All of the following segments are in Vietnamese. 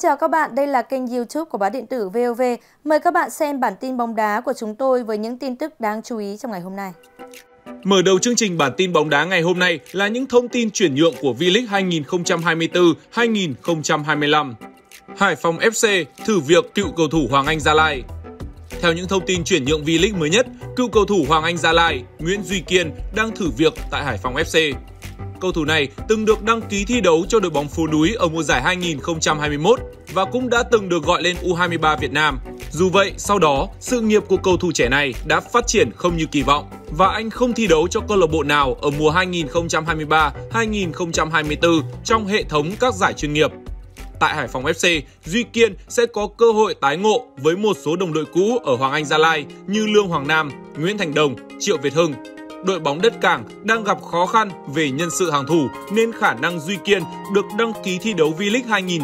chào các bạn, đây là kênh youtube của báo điện tử VOV. Mời các bạn xem bản tin bóng đá của chúng tôi với những tin tức đáng chú ý trong ngày hôm nay. Mở đầu chương trình bản tin bóng đá ngày hôm nay là những thông tin chuyển nhượng của V-League 2024-2025. Hải Phòng FC thử việc cựu cầu thủ Hoàng Anh Gia Lai. Theo những thông tin chuyển nhượng V-League mới nhất, cựu cầu thủ Hoàng Anh Gia Lai, Nguyễn Duy Kiên đang thử việc tại Hải Phòng FC. Cầu thủ này từng được đăng ký thi đấu cho đội bóng phố núi ở mùa giải 2021 và cũng đã từng được gọi lên U23 Việt Nam. Dù vậy, sau đó, sự nghiệp của cầu thủ trẻ này đã phát triển không như kỳ vọng và anh không thi đấu cho câu lạc bộ nào ở mùa 2023-2024 trong hệ thống các giải chuyên nghiệp. Tại Hải Phòng FC, Duy Kiên sẽ có cơ hội tái ngộ với một số đồng đội cũ ở Hoàng Anh Gia Lai như Lương Hoàng Nam, Nguyễn Thành Đồng, Triệu Việt Hưng đội bóng đất cảng đang gặp khó khăn về nhân sự hàng thủ nên khả năng Duy Kiên được đăng ký thi đấu V-League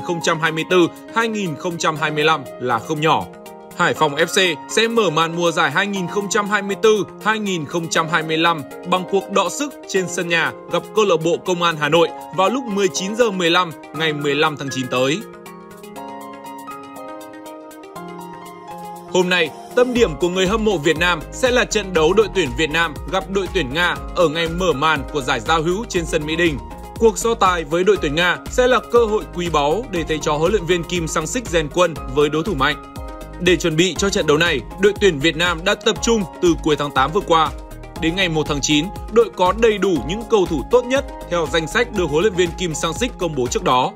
2024-2025 là không nhỏ. Hải Phòng FC sẽ mở màn mùa giải 2024-2025 bằng cuộc đọ sức trên sân nhà gặp câu lạc bộ Công an Hà Nội vào lúc 19h15 ngày 15 tháng 9 tới. Hôm nay, tâm điểm của người hâm mộ Việt Nam sẽ là trận đấu đội tuyển Việt Nam gặp đội tuyển Nga ở ngày mở màn của giải giao hữu trên sân Mỹ Đình. Cuộc so tài với đội tuyển Nga sẽ là cơ hội quý báu để thầy trò huấn luyện viên Kim Sang Sik rèn quân với đối thủ mạnh. Để chuẩn bị cho trận đấu này, đội tuyển Việt Nam đã tập trung từ cuối tháng 8 vừa qua. Đến ngày 1 tháng 9, đội có đầy đủ những cầu thủ tốt nhất theo danh sách được huấn luyện viên Kim Sang Sik công bố trước đó.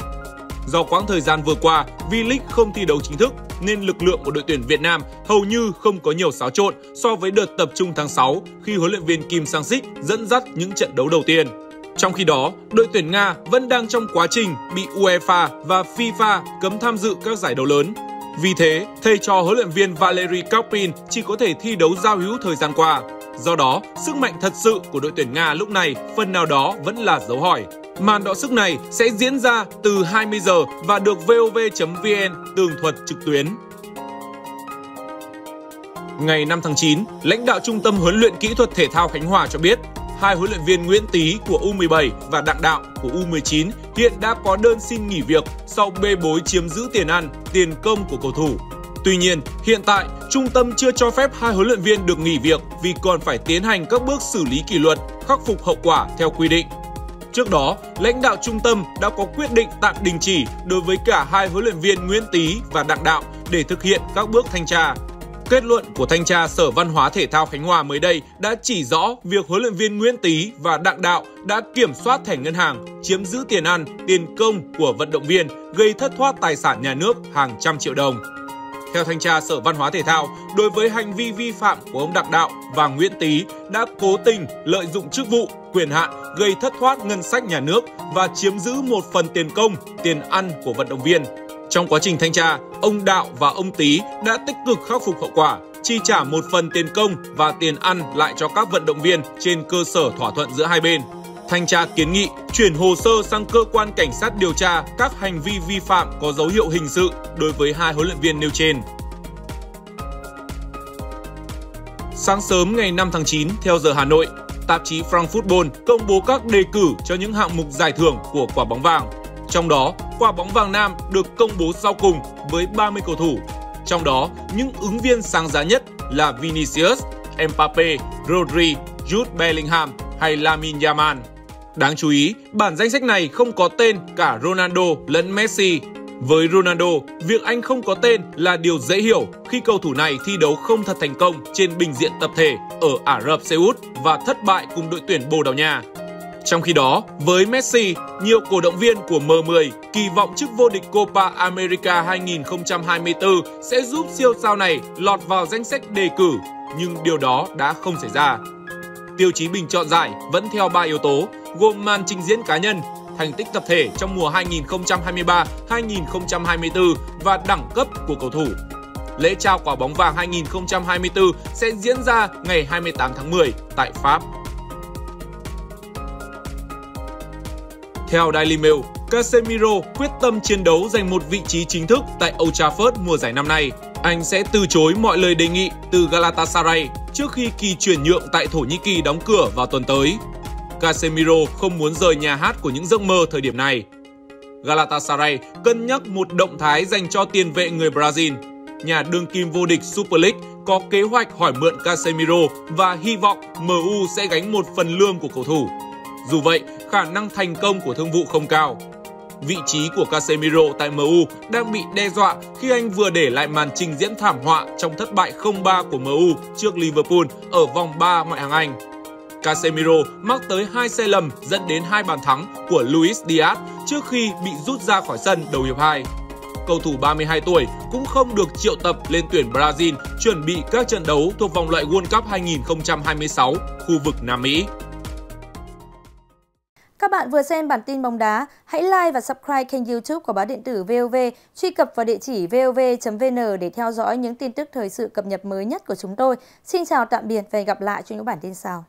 Do quãng thời gian vừa qua, V-League không thi đấu chính thức nên lực lượng của đội tuyển Việt Nam hầu như không có nhiều xáo trộn so với đợt tập trung tháng 6 khi huấn luyện viên Kim Sang-sik dẫn dắt những trận đấu đầu tiên. Trong khi đó, đội tuyển Nga vẫn đang trong quá trình bị UEFA và FIFA cấm tham dự các giải đấu lớn. Vì thế, thầy trò huấn luyện viên Valery Karpin chỉ có thể thi đấu giao hữu thời gian qua. Do đó, sức mạnh thật sự của đội tuyển Nga lúc này phần nào đó vẫn là dấu hỏi. Màn đọ sức này sẽ diễn ra từ 20 giờ và được vov.vn tường thuật trực tuyến. Ngày 5 tháng 9, lãnh đạo Trung tâm huấn luyện kỹ thuật thể thao Khánh Hòa cho biết, hai huấn luyện viên Nguyễn Tý của U17 và Đặng Đạo của U19 hiện đã có đơn xin nghỉ việc sau bê bối chiếm giữ tiền ăn, tiền công của cầu thủ. Tuy nhiên, hiện tại, trung tâm chưa cho phép hai huấn luyện viên được nghỉ việc vì còn phải tiến hành các bước xử lý kỷ luật, khắc phục hậu quả theo quy định. Trước đó, lãnh đạo trung tâm đã có quyết định tạm đình chỉ đối với cả hai huấn luyện viên Nguyễn Tý và Đặng Đạo để thực hiện các bước thanh tra. Kết luận của thanh tra Sở Văn hóa Thể thao Khánh Hòa mới đây đã chỉ rõ việc huấn luyện viên Nguyễn Tý và Đặng Đạo đã kiểm soát thẻ ngân hàng, chiếm giữ tiền ăn, tiền công của vận động viên, gây thất thoát tài sản nhà nước hàng trăm triệu đồng. Theo thanh tra Sở Văn hóa Thể thao, đối với hành vi vi phạm của ông Đặng Đạo và Nguyễn Tý đã cố tình lợi dụng chức vụ, quyền hạn gây thất thoát ngân sách nhà nước và chiếm giữ một phần tiền công, tiền ăn của vận động viên. Trong quá trình thanh tra, ông Đạo và ông Tý đã tích cực khắc phục hậu quả, chi trả một phần tiền công và tiền ăn lại cho các vận động viên trên cơ sở thỏa thuận giữa hai bên. Thanh tra kiến nghị chuyển hồ sơ sang cơ quan cảnh sát điều tra các hành vi vi phạm có dấu hiệu hình sự đối với hai huấn luyện viên nêu trên. Sáng sớm ngày 5 tháng 9 theo giờ Hà Nội, tạp chí Frankfurt công bố các đề cử cho những hạng mục giải thưởng của quả bóng vàng. Trong đó, quả bóng vàng nam được công bố sau cùng với 30 cầu thủ. Trong đó, những ứng viên sáng giá nhất là Vinicius, Mbappe, Rodri, Jude Bellingham hay Lamine Yamal. Đáng chú ý, bản danh sách này không có tên cả Ronaldo lẫn Messi. Với Ronaldo, việc anh không có tên là điều dễ hiểu khi cầu thủ này thi đấu không thật thành công trên bình diện tập thể ở Ả Rập Xê Út và thất bại cùng đội tuyển Bồ Đào Nha. Trong khi đó, với Messi, nhiều cổ động viên của M10 kỳ vọng chức vô địch Copa America 2024 sẽ giúp siêu sao này lọt vào danh sách đề cử, nhưng điều đó đã không xảy ra. Tiêu chí bình chọn giải vẫn theo 3 yếu tố, gồm màn trình diễn cá nhân, thành tích tập thể trong mùa 2023-2024 và đẳng cấp của cầu thủ. Lễ trao quả bóng vàng 2024 sẽ diễn ra ngày 28 tháng 10 tại Pháp. Theo Daily Mail, Casemiro quyết tâm chiến đấu giành một vị trí chính thức tại Old Trafford mùa giải năm nay. Anh sẽ từ chối mọi lời đề nghị từ Galatasaray trước khi kỳ chuyển nhượng tại Thổ Nhĩ Kỳ đóng cửa vào tuần tới. Casemiro không muốn rời nhà hát của những giấc mơ thời điểm này. Galatasaray cân nhắc một động thái dành cho tiền vệ người Brazil. Nhà đương kim vô địch Super League có kế hoạch hỏi mượn Casemiro và hy vọng MU sẽ gánh một phần lương của cầu thủ. Dù vậy, khả năng thành công của thương vụ không cao. Vị trí của Casemiro tại MU đang bị đe dọa khi anh vừa để lại màn trình diễn thảm họa trong thất bại 0-3 của MU trước Liverpool ở vòng 3 ngoại hạng Anh. Casemiro mắc tới hai sai lầm dẫn đến hai bàn thắng của Luis Diaz trước khi bị rút ra khỏi sân đầu hiệp 2. Cầu thủ 32 tuổi cũng không được triệu tập lên tuyển Brazil chuẩn bị các trận đấu thuộc vòng loại World Cup 2026 khu vực Nam Mỹ. Các bạn vừa xem bản tin bóng đá, hãy like và subscribe kênh youtube của báo điện tử VOV, truy cập vào địa chỉ vov.vn để theo dõi những tin tức thời sự cập nhật mới nhất của chúng tôi. Xin chào tạm biệt và hẹn gặp lại trong những bản tin sau.